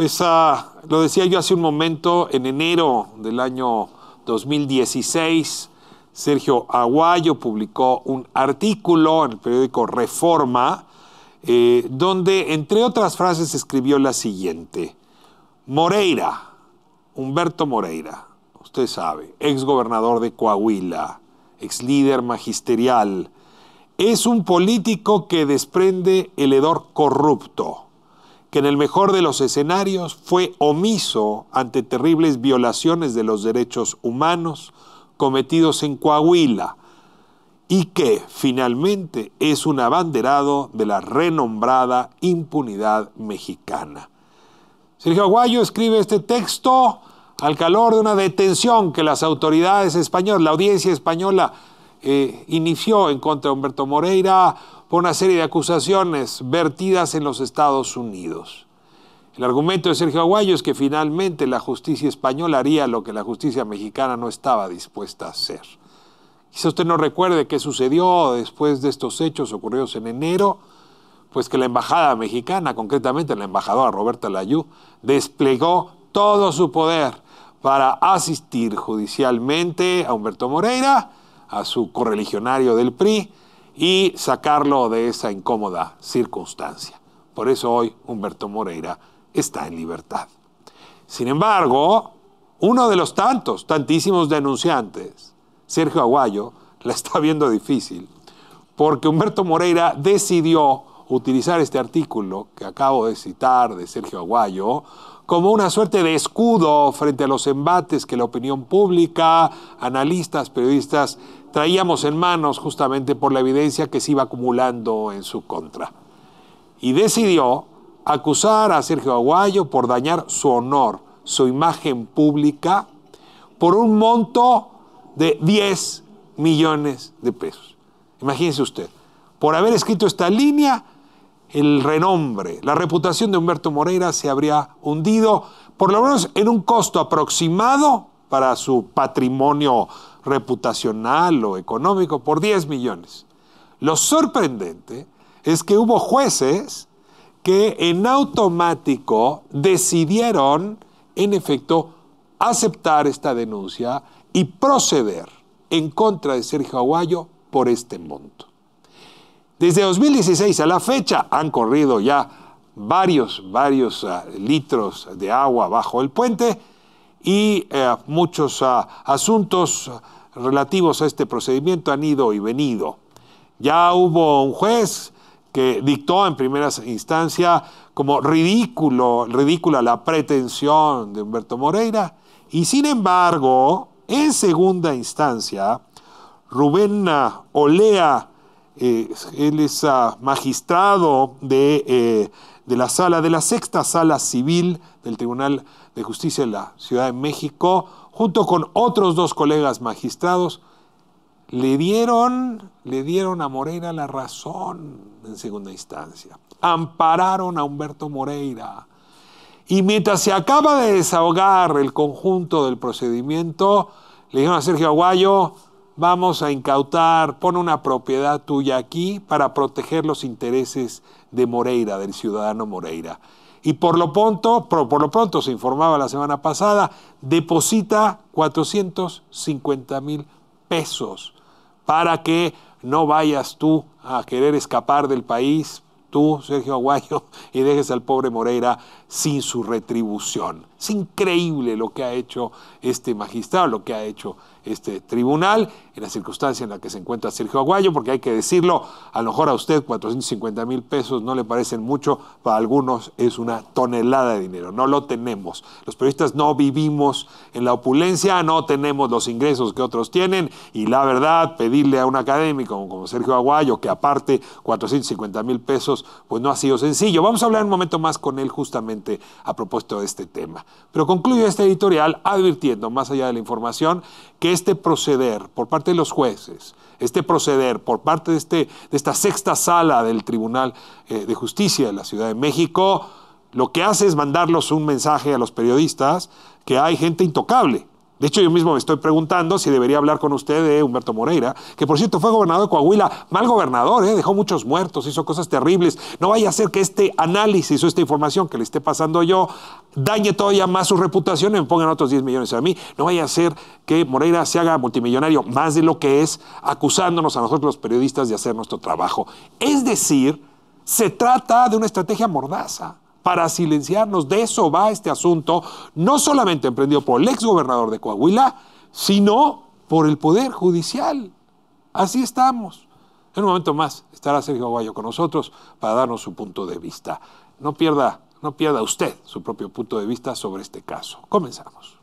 Pues ah, lo decía yo hace un momento, en enero del año 2016, Sergio Aguayo publicó un artículo en el periódico Reforma, eh, donde, entre otras frases, escribió la siguiente. Moreira, Humberto Moreira, usted sabe, ex gobernador de Coahuila, ex líder magisterial, es un político que desprende el hedor corrupto que en el mejor de los escenarios fue omiso ante terribles violaciones de los derechos humanos cometidos en Coahuila y que finalmente es un abanderado de la renombrada impunidad mexicana. Sergio Aguayo escribe este texto al calor de una detención que las autoridades españolas, la audiencia española, eh, inició en contra de Humberto Moreira por una serie de acusaciones vertidas en los Estados Unidos. El argumento de Sergio Aguayo es que finalmente la justicia española haría lo que la justicia mexicana no estaba dispuesta a hacer. Quizá usted no recuerde qué sucedió después de estos hechos ocurridos en enero, pues que la embajada mexicana, concretamente la embajadora Roberta Layú, desplegó todo su poder para asistir judicialmente a Humberto Moreira, a su correligionario del PRI, y sacarlo de esa incómoda circunstancia. Por eso hoy Humberto Moreira está en libertad. Sin embargo, uno de los tantos, tantísimos denunciantes, Sergio Aguayo, la está viendo difícil, porque Humberto Moreira decidió utilizar este artículo que acabo de citar de Sergio Aguayo como una suerte de escudo frente a los embates que la opinión pública, analistas, periodistas traíamos en manos justamente por la evidencia que se iba acumulando en su contra. Y decidió acusar a Sergio Aguayo por dañar su honor, su imagen pública, por un monto de 10 millones de pesos. Imagínense usted, por haber escrito esta línea, el renombre, la reputación de Humberto Moreira se habría hundido, por lo menos en un costo aproximado para su patrimonio reputacional o económico por 10 millones. Lo sorprendente es que hubo jueces que en automático decidieron, en efecto, aceptar esta denuncia y proceder en contra de Sergio Aguayo por este monto. Desde 2016 a la fecha han corrido ya varios, varios ah, litros de agua bajo el puente y eh, muchos ah, asuntos relativos a este procedimiento han ido y venido. Ya hubo un juez que dictó en primera instancia como ridículo, ridícula la pretensión de Humberto Moreira y sin embargo, en segunda instancia, Rubén Olea, eh, él es ah, magistrado de, eh, de la sala, de la sexta sala civil del Tribunal de Justicia de la Ciudad de México, junto con otros dos colegas magistrados, le dieron, le dieron a Moreira la razón en segunda instancia. Ampararon a Humberto Moreira. Y mientras se acaba de desahogar el conjunto del procedimiento, le dijeron a Sergio Aguayo, vamos a incautar, pon una propiedad tuya aquí para proteger los intereses de Moreira, del ciudadano Moreira y por lo pronto, por, lo pronto se informaba la semana pasada, deposita 450 mil pesos para que no vayas tú a querer escapar del país, tú, Sergio Aguayo, y dejes al pobre Moreira sin su retribución. Es increíble lo que ha hecho este magistrado, lo que ha hecho este tribunal, en la circunstancia en la que se encuentra Sergio Aguayo, porque hay que decirlo, a lo mejor a usted 450 mil pesos no le parecen mucho, para algunos es una tonelada de dinero, no lo tenemos. Los periodistas no vivimos en la opulencia, no tenemos los ingresos que otros tienen, y la verdad, pedirle a un académico como, Sergio Aguayo, que aparte 450 mil pesos, pues no ha sido sencillo. Vamos a hablar un momento más con él justamente a propósito de este tema. Pero concluyo este editorial advirtiendo, más allá de la información, que este proceder por parte de los jueces, este proceder por parte de, este, de esta sexta sala del Tribunal eh, de Justicia de la Ciudad de México, lo que hace es mandarlos un mensaje a los periodistas que hay gente intocable, De hecho, yo mismo me estoy preguntando si debería hablar con usted de Humberto Moreira, que por cierto fue gobernador de Coahuila, mal gobernador, ¿eh? dejó muchos muertos, hizo cosas terribles. No vaya a ser que este análisis o esta información que le esté pasando yo dañe todavía más su reputación y me pongan otros 10 millones a mí. No vaya a ser que Moreira se haga multimillonario más de lo que es, acusándonos a nosotros los periodistas de hacer nuestro trabajo. Es decir, se trata de una estrategia mordaza para silenciarnos. De eso va este asunto, no solamente emprendido por el ex gobernador de Coahuila, sino por el Poder Judicial. Así estamos. En un momento más estará Sergio Aguayo con nosotros para darnos su punto de vista. No pierda, no pierda usted su propio punto de vista sobre este caso. Comenzamos.